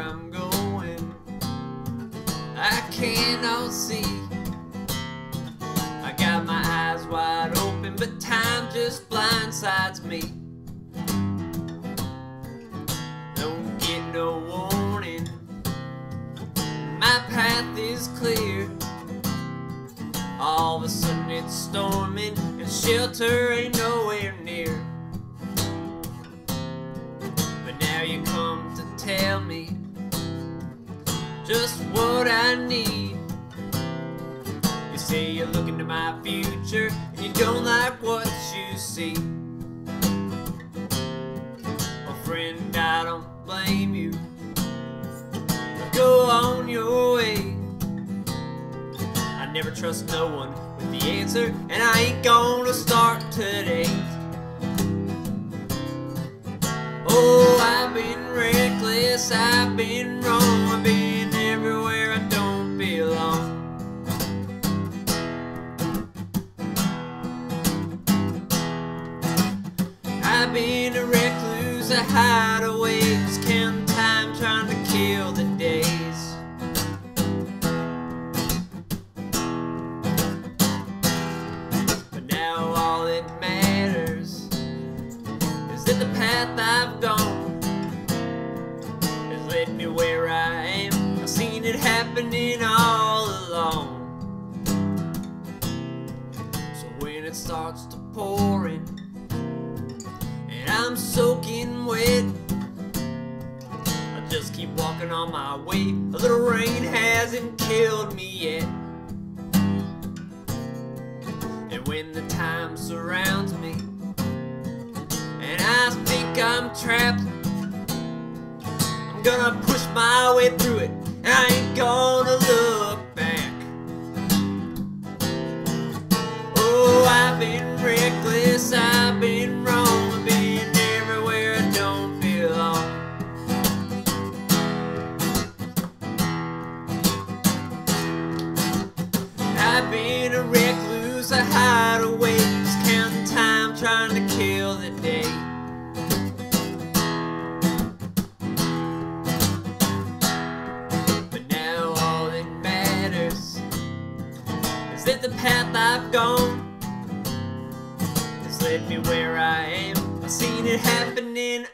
I'm going. I cannot see. I got my eyes wide open, but time just blindsides me. Don't get no warning. My path is clear. All of a sudden it's storming, and shelter ain't nowhere near. But now you come to tell me just what I need. You say you're looking to my future, and you don't like what you see. Well, friend, I don't blame you. Go on your way. I never trust no one with the answer, and I ain't gonna start today. Oh, I've been reckless, I've been wrong, I've been I've been a recluse, a hideaway, just counting time trying to kill the days. But now all that matters is that the path I've gone has led me where I am. I've seen it happening all along. So when it starts to pouring I'm soaking wet, I just keep walking on my way. A little rain hasn't killed me yet. And when the time surrounds me, and I think I'm trapped, I'm gonna push my way through it, and I ain't gonna look back. Oh, I've been reckless, I've I've been a recluse, a hideaway, just counting time, trying to kill the day. But now all that matters is that the path I've gone has led me where I am. I've seen it happening.